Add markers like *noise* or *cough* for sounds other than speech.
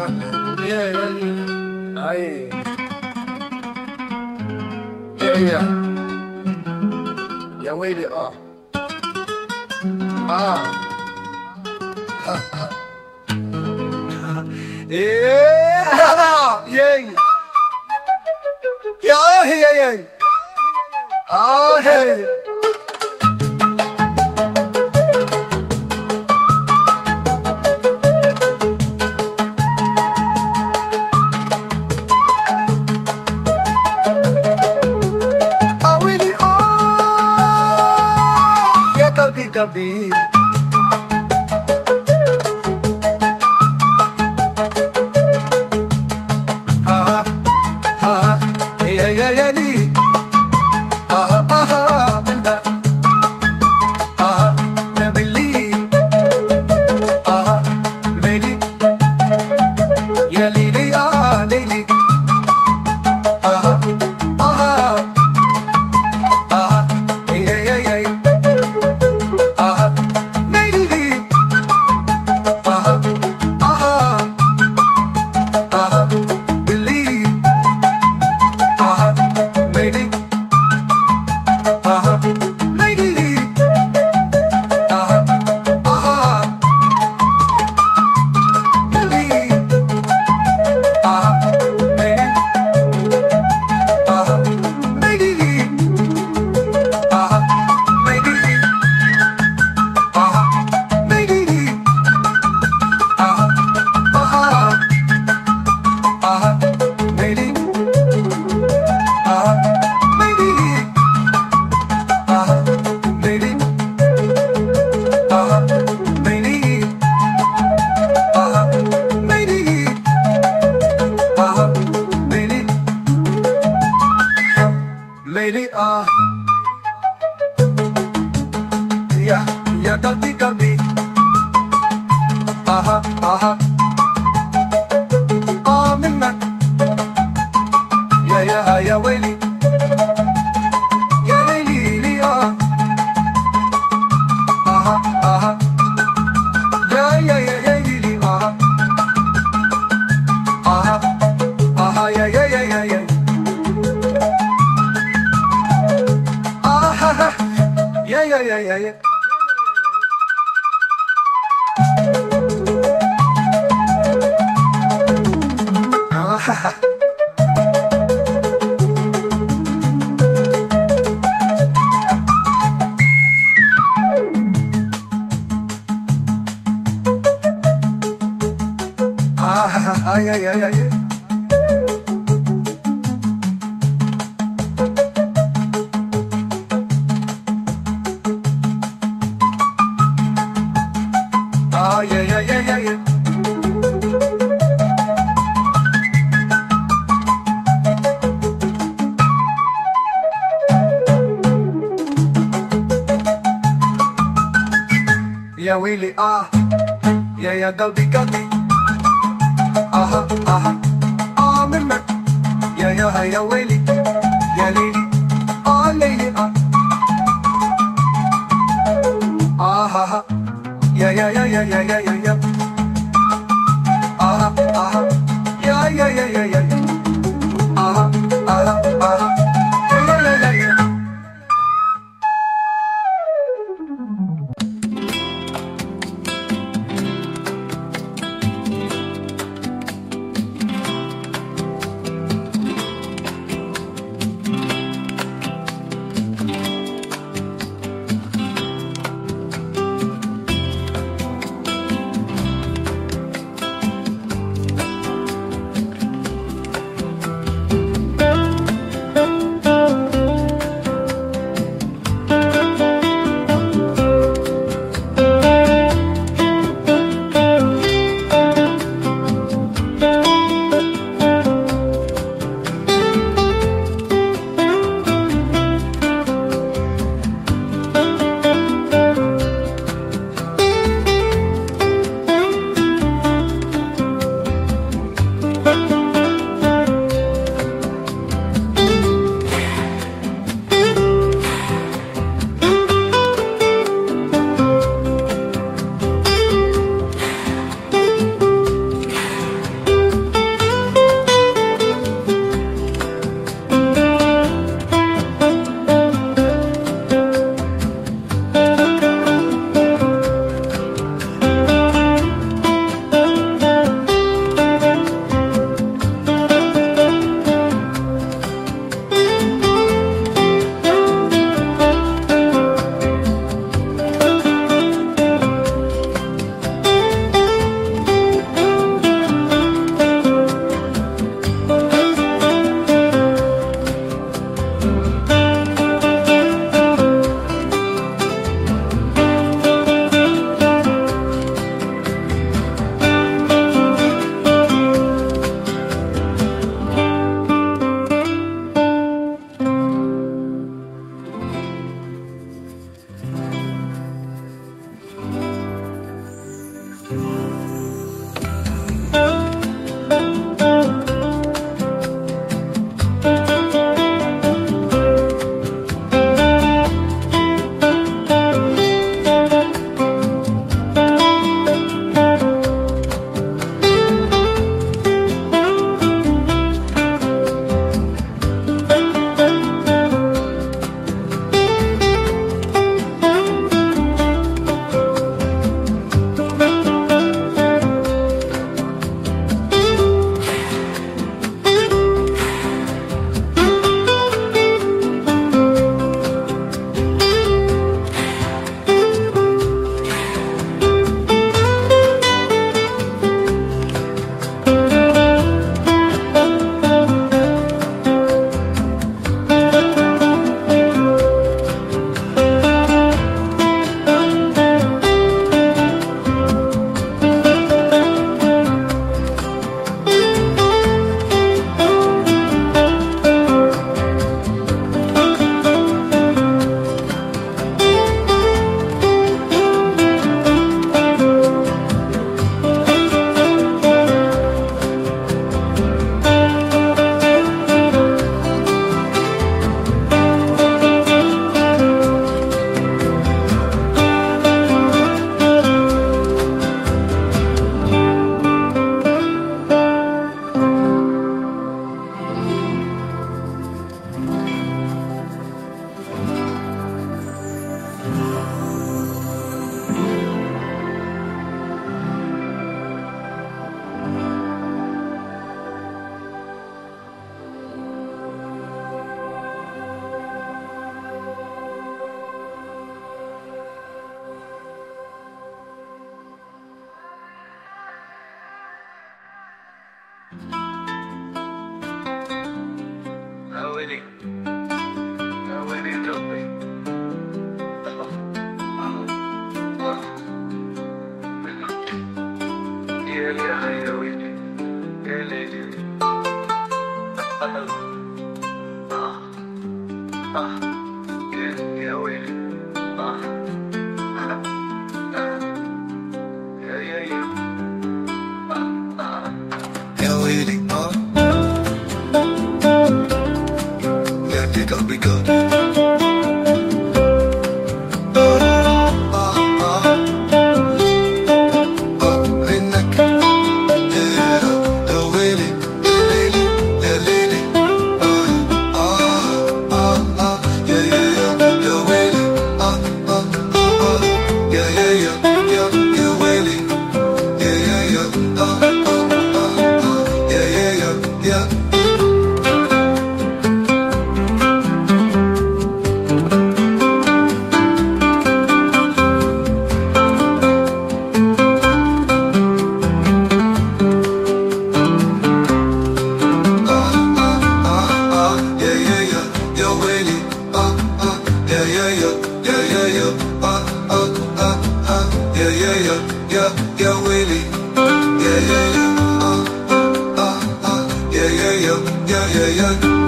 yeah, yeah, yeah. Aye. Yeah, yeah. Yeah, wait it up. Ah. yeah, yeah. Yeah, yeah, yeah. Oh, hey. cabelo. Tika, tika, tika. 哈 *laughs* 哈 يا ويلي آه يا يا قلبي قلبي آه آه آه منك يا يا يا ويلي يا ليلي آه ليلي آه آه يا يا يا يا يا يا yeah, yeah, yeah, yeah, yeah, uh, uh, uh, uh, yeah, yeah, yeah, yeah, yeah, Willie, yeah, yeah, yeah, uh, uh, uh. yeah, yeah, yeah, yeah, yeah.